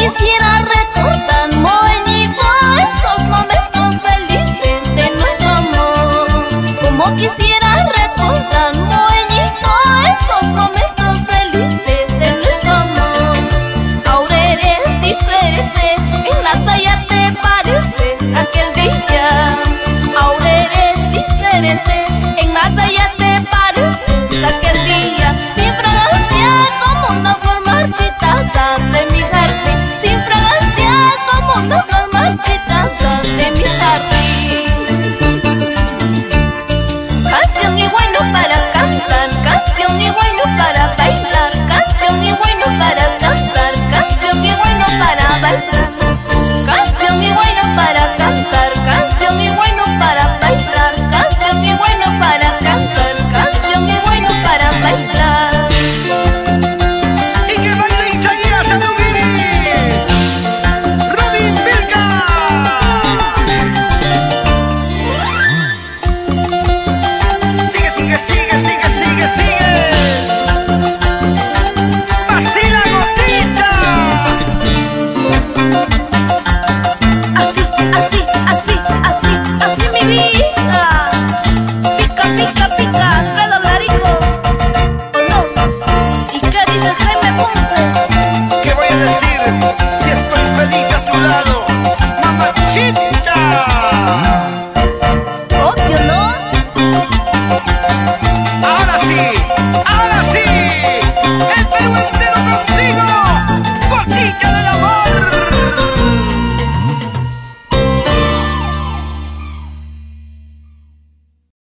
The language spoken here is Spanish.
quisiera recordar moñito esos momentos felices de nuestro amor. Como quisiera Yeah!